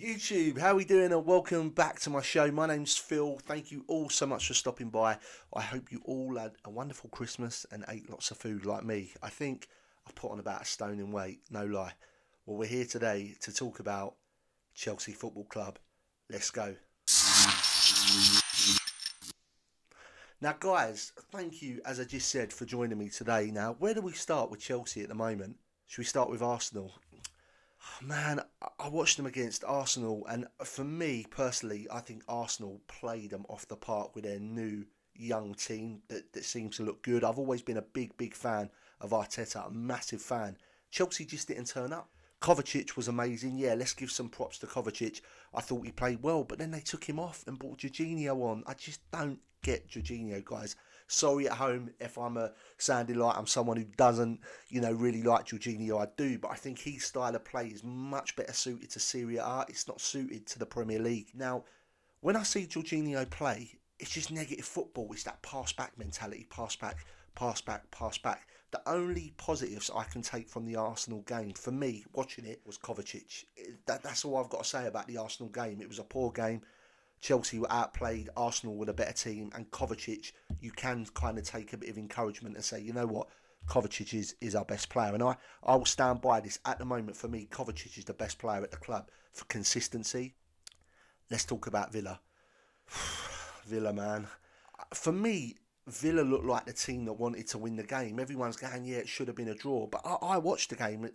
YouTube, how are we doing? And welcome back to my show. My name's Phil. Thank you all so much for stopping by. I hope you all had a wonderful Christmas and ate lots of food like me. I think I've put on about a stone in weight, no lie. Well, we're here today to talk about Chelsea Football Club. Let's go. Now, guys, thank you, as I just said, for joining me today. Now, where do we start with Chelsea at the moment? Should we start with Arsenal? Man, I watched them against Arsenal, and for me personally, I think Arsenal played them off the park with their new young team that, that seems to look good. I've always been a big, big fan of Arteta, a massive fan. Chelsea just didn't turn up. Kovacic was amazing. Yeah, let's give some props to Kovacic. I thought he played well, but then they took him off and brought Jorginho on. I just don't get Jorginho, guys. Sorry at home if I'm a sounding like I'm someone who doesn't, you know, really like Jorginho. I do, but I think his style of play is much better suited to Serie A. It's not suited to the Premier League. Now, when I see Jorginho play, it's just negative football. It's that pass back mentality, pass back, pass back, pass back. The only positives I can take from the Arsenal game, for me, watching it, was Kovacic. That, that's all I've got to say about the Arsenal game. It was a poor game. Chelsea were outplayed, Arsenal were a better team, and Kovacic, you can kind of take a bit of encouragement and say, you know what, Kovacic is, is our best player. And I, I will stand by this. At the moment, for me, Kovacic is the best player at the club for consistency. Let's talk about Villa. Villa, man. For me, Villa looked like the team that wanted to win the game. Everyone's going, yeah, it should have been a draw. But I, I watched the game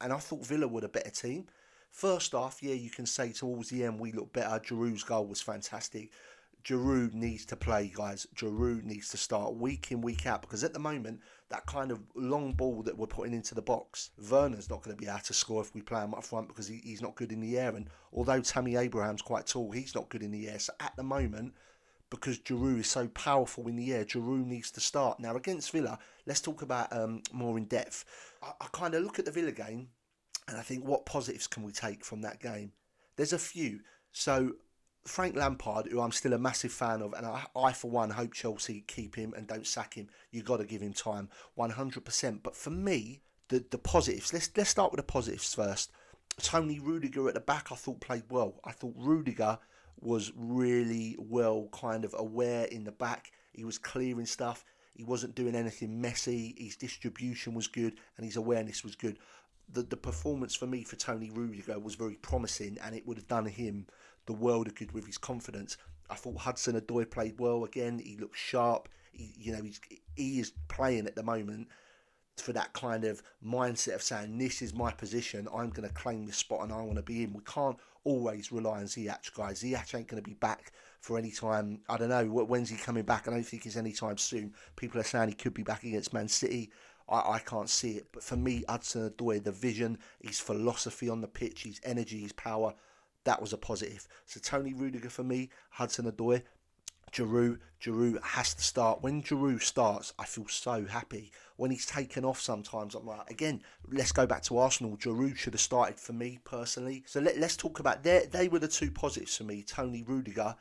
and I thought Villa were a better team. First off, yeah, you can say towards the end we look better. Giroud's goal was fantastic. Giroud needs to play, guys. Giroud needs to start week in, week out because at the moment, that kind of long ball that we're putting into the box, Werner's not going to be able to score if we play him up front because he, he's not good in the air. And although Tammy Abraham's quite tall, he's not good in the air. So at the moment, because Giroud is so powerful in the air, Giroud needs to start. Now, against Villa, let's talk about um, more in depth. I, I kind of look at the Villa game and I think, what positives can we take from that game? There's a few. So, Frank Lampard, who I'm still a massive fan of, and I, I for one hope Chelsea keep him and don't sack him. You got to give him time, 100%. But for me, the the positives. Let's let's start with the positives first. Tony Rudiger at the back, I thought played well. I thought Rudiger was really well, kind of aware in the back. He was clearing stuff. He wasn't doing anything messy. His distribution was good, and his awareness was good the, the performance for me for Tony Rudiger was very promising and it would have done him the world of good with his confidence. I thought Hudson Odoi played well again. He looked sharp. He, you know, he's, he is playing at the moment for that kind of mindset of saying, this is my position, I'm going to claim this spot and I want to be in. We can't always rely on Ziyech, guys. Ziyech ain't going to be back for any time. I don't know, when's he coming back? I don't think it's any time soon. People are saying he could be back against Man City. I, I can't see it. But for me, Hudson Odoi, the vision, his philosophy on the pitch, his energy, his power, that was a positive. So Tony Rudiger for me, Hudson Odoi, Giroud, Giroud has to start. When Giroud starts, I feel so happy. When he's taken off sometimes, I'm like, again, let's go back to Arsenal. Giroud should have started for me personally. So let, us talk about, they, they were the two positives for me, Tony Rudiger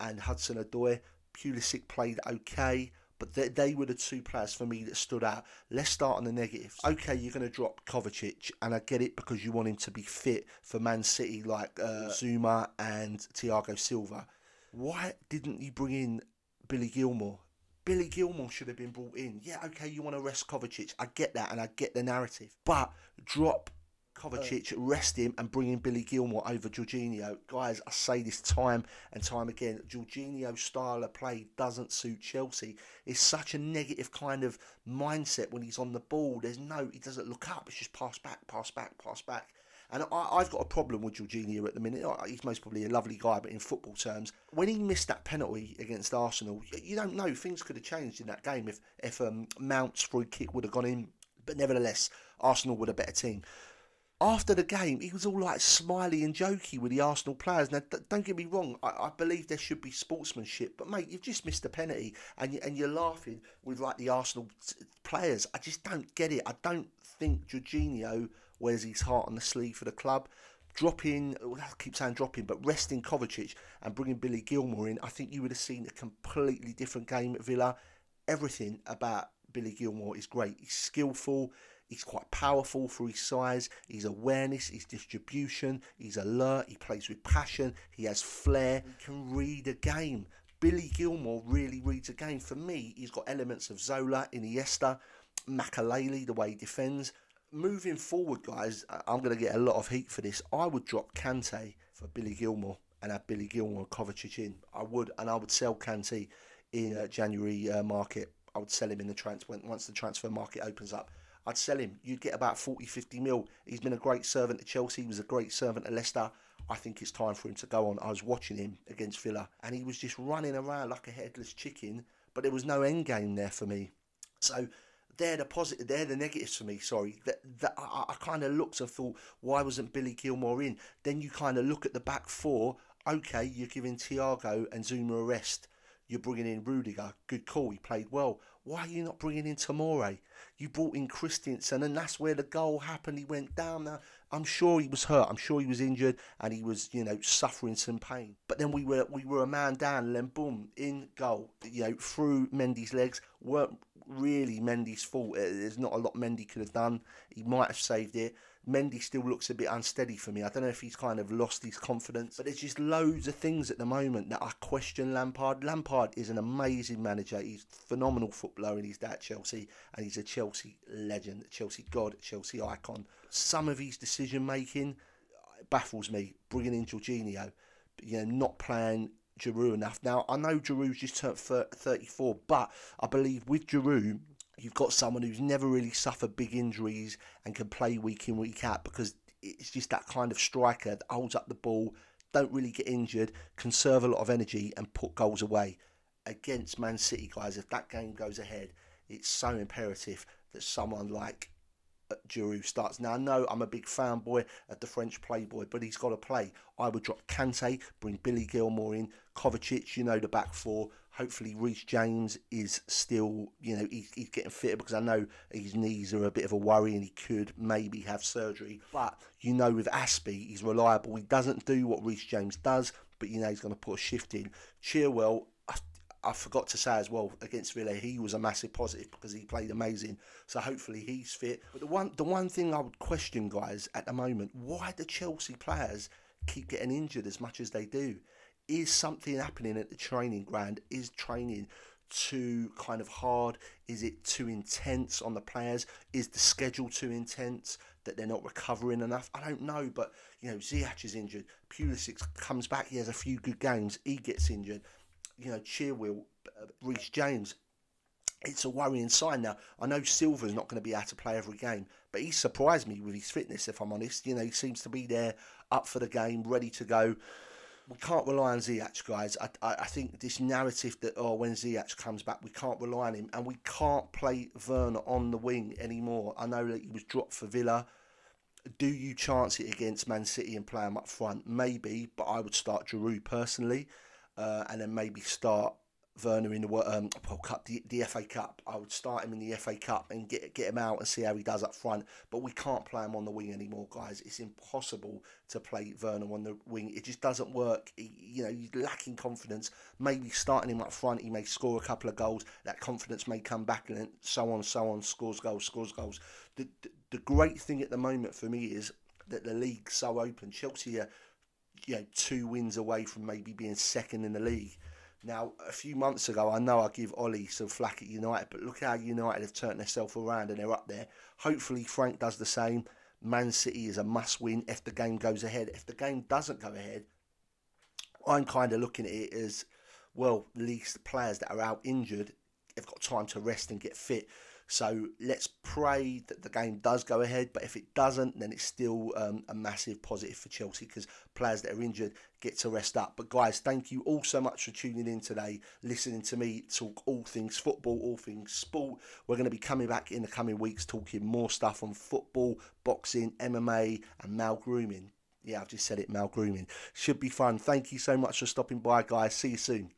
and Hudson Odoi. Pulisic played okay but they, they, were the two players for me that stood out. Let's start on the negatives. Okay, you're going to drop Kovacic, and I get it because you want him to be fit for Man City like uh, Zouma and Thiago Silva. Why didn't you bring in Billy Gilmour? Billy Gilmour should have been brought in. Yeah, okay, you want to rest Kovacic. I get that, and I get the narrative. But drop Kovacic, rest him and bring in Billy Gilmour over Jorginho. Guys, I say this time and time again. Jorginho's style of play doesn't suit Chelsea. It's such a negative kind of mindset when he's on the ball. There's no, he doesn't look up. It's just pass back, pass back, pass back. And I, have got a problem with Jorginho at the minute. He's most probably a lovely guy, but in football terms, when he missed that penalty against Arsenal, you don't know. Things could have changed in that game if, if um, Mount's free kick would have gone in. But nevertheless, Arsenal were a better team after the game, he was all like smiley and jokey with the Arsenal players. Now, don't get me wrong, I, I, believe there should be sportsmanship, but mate, you've just missed a penalty and, you, and you're laughing with like the Arsenal players. I just don't get it. I don't think Jorginho wears his heart on the sleeve for the club. Dropping, well, I keep saying dropping, but resting Kovacic and bringing Billy Gilmour in, I think you would have seen a completely different game at Villa. Everything about Billy Gilmour is great. He's skillful He's quite powerful for his size, his awareness, his distribution. He's alert. He plays with passion. He has flair. He can read a game. Billy Gilmour really reads a game. For me, he's got elements of Zola, Iniesta, Makelele, the way he defends. Moving forward, guys, I'm going to get a lot of heat for this. I would drop Kante for Billy Gilmour and have Billy Gilmour and Kovacic in. I would, and I would sell Kante in uh, January uh, market. I would sell him in the transfer once the transfer market opens up. I'd sell him. You'd get about 40, 50 mil. He's been a great servant at Chelsea. He was a great servant at Leicester. I think it's time for him to go on. I was watching him against Villa, and he was just running around like a headless chicken. But there was no end game there for me. So they're the positive, they're the negatives for me. Sorry, that, that I, I kind of looked and thought, why wasn't Billy Gilmour in? Then you kind of look at the back four. Okay, you're giving Thiago and Zouma a rest. You're bringing in Rudiger. Good call. He played well. Why are you not bringing in Tomori? You brought in Christensen, and that's where the goal happened. He went down there. I'm sure he was hurt. I'm sure he was injured, and he was, you know, suffering some pain. But then we were we were a man down, and then boom, in goal. You know, through Mendy's legs. weren't really Mendy's fault. There's not a lot Mendy could have done. He might have saved it. Mendy still looks a bit unsteady for me. I don't know if he's kind of lost his confidence, but there's just loads of things at the moment that I question Lampard. Lampard is an amazing manager. He's phenomenal footballer and he's at Chelsea and he's a Chelsea legend, Chelsea god, Chelsea icon. Some of his decision making baffles me. Bringing in Jorginho, you know, not playing Giroud enough. Now I know Giroud's just turned 34, but I believe with Giroud you've got someone who's never really suffered big injuries and can play week in, week out because it's just that kind of striker that holds up the ball, don't really get injured, conserve a lot of energy and put goals away. Against Man City, guys, if that game goes ahead, it's so imperative that someone like uh, Giroud starts. Now, I know I'm a big fanboy of the French playboy, but he's got to play. I would drop Kante, bring Billy Gilmour in, Kovacic, you know, the back four. Hopefully, Reece James is still, you know, he's, he's getting fitter because I know his knees are a bit of a worry and he could maybe have surgery. But, you know, with Azpi, he's reliable. He doesn't do what Reece James does, but, you know, he's going to put a shift in. Chilwell, I forgot to say as well against Villa, he was a massive positive because he played amazing. So hopefully he's fit. But the one, the one thing I would question, guys, at the moment, why do Chelsea players keep getting injured as much as they do? Is something happening at the training ground? Is training too kind of hard? Is it too intense on the players? Is the schedule too intense that they're not recovering enough? I don't know, but you know, Ziyech is injured. Pulisic comes back. He has a few good games. He gets injured. You know, Chilwell, uh, Reece James. It's a worrying sign now. I know Silva's not going to be able to play every game, but he surprised me with his fitness. If I'm honest, you know, he seems to be there, up for the game, ready to go we can't rely on Ziyech, guys. I, I, I, think this narrative that oh when Ziyech comes back we can't rely on him and we can't play Werner on the wing anymore. I know that he was dropped for Villa. Do you chance it against Man City and play him up front? Maybe, but I would start Giroud personally, uh, and then maybe start Werner in the um, World Cup, the, the FA Cup. I would start him in the FA Cup and get get him out and see how he does up front. But we can't play him on the wing anymore, guys. It's impossible to play Werner on the wing. It just doesn't work. He, you know, he's lacking confidence. Maybe starting him up front, he may score a couple of goals. That confidence may come back, and so on, so on. Scores goals, scores goals. The, the, the great thing at the moment for me is that the league's so open. Chelsea are, you know, two wins away from maybe being second in the league now, a few months ago, I know I give Ollie some flack at United, but look how United have turned themselves around and they're up there. Hopefully, Frank does the same. Man City is a must win if the game goes ahead. If the game doesn't go ahead, I'm kind of looking at it as well, at least players that are out injured have got time to rest and get fit. So let's pray that the game does go ahead. But if it doesn't, then it's still um, a massive positive for Chelsea because players that are injured get to rest up. But guys, thank you all so much for tuning in today, listening to me talk all things football, all things sport. We're going to be coming back in the coming weeks talking more stuff on football, boxing, MMA, and mal grooming. Yeah, I've just said it, mal grooming. Should be fun. Thank you so much for stopping by, guys. See you soon.